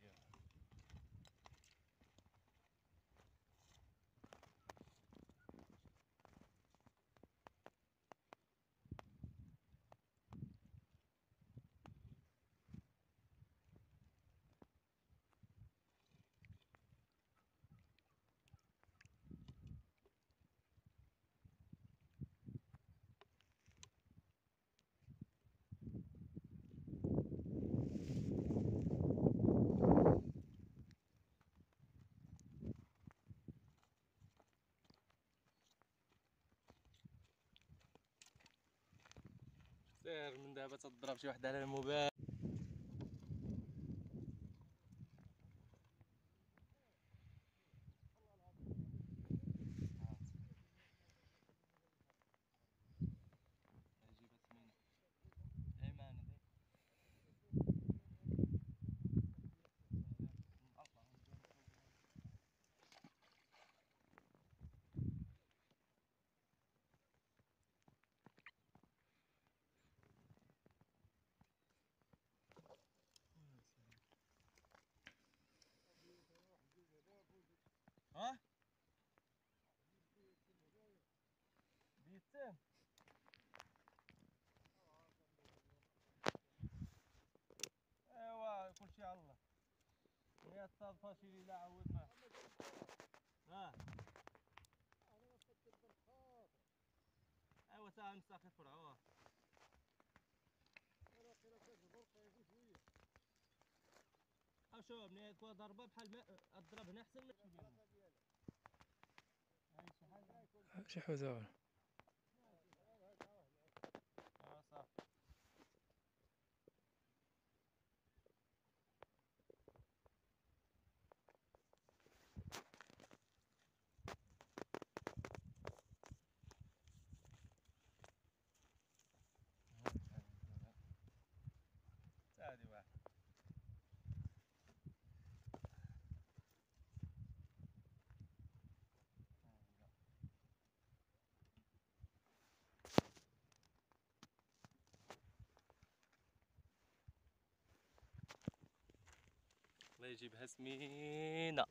yeah. من دابا تضرب شي واحد على الموبايل ها بيتين ايوا كلشي على الله يا الصاد شي لا عود ما. ها. ايوا نساقي فرعة أشوف ضربة بحال ما اضرب هنا احسن من شي حوزه هادي واحد الله يجيبها سمينه